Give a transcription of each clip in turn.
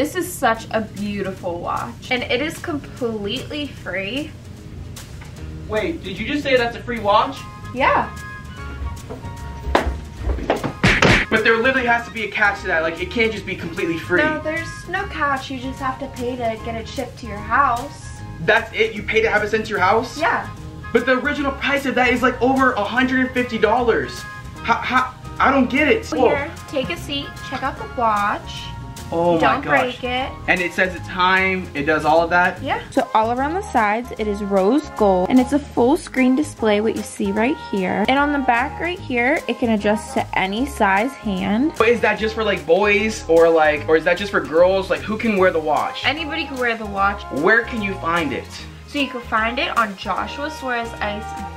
This is such a beautiful watch. And it is completely free. Wait, did you just say that's a free watch? Yeah. But there literally has to be a catch to that. Like, it can't just be completely free. No, there's no catch. You just have to pay to get it shipped to your house. That's it? You pay to have it sent to your house? Yeah. But the original price of that is like over $150. How, how, I don't get it. Here, take a seat, check out the watch. Oh my Don't gosh. break it. And it says the time, it does all of that? Yeah. So all around the sides, it is rose gold and it's a full screen display, what you see right here. And on the back right here, it can adjust to any size hand. But is that just for like boys or like, or is that just for girls? Like who can wear the watch? Anybody can wear the watch. Where can you find it? So you can find it on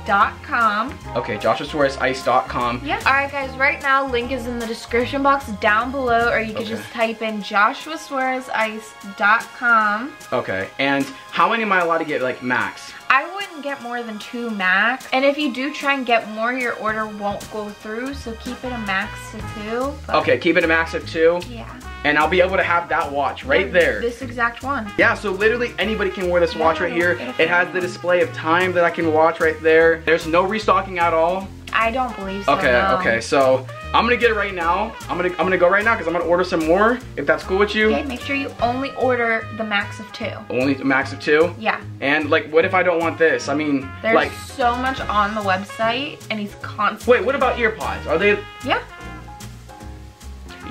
joshuasuarezIce.com. Okay, joshuasuarezIce.com. Yeah. Alright guys, right now link is in the description box down below or you can Okay. just type in joshuasuarezIce.com. Okay, and how many am I allowed to get like max? I wouldn't get more than two max. And if you do try and get more, your order won't go through. So keep it a max to two. Okay, keep it a max of two, Yeah. and I'll be able to have that watch right there. This exact one. Yeah, so literally anybody can wear this watch right here. It has the display of time that I can watch right there. There's no restocking at all. I don't believe so. Okay, no. okay, so I'm gonna get it right now. I'm gonna I'm gonna go right now because I'm gonna order some more. If that's cool with you. Okay, make sure you only order the max of two. Only max of two. Yeah. And like, what if I don't want this? I mean, There's like, so much on the website and he's constantly. wait, what about earpods? Are they? Yeah.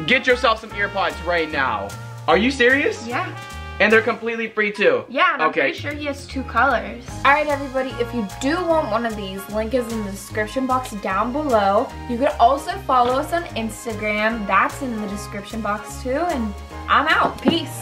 Get yourself some earpods right now. Are you serious? Yeah. And they're completely free too. Yeah, and I'm Okay. pretty sure he has two colors. Alright everybody, if you do want one of these, link is in the description box down below. You can also follow us on Instagram. That's in the description box too. And I'm out. Peace.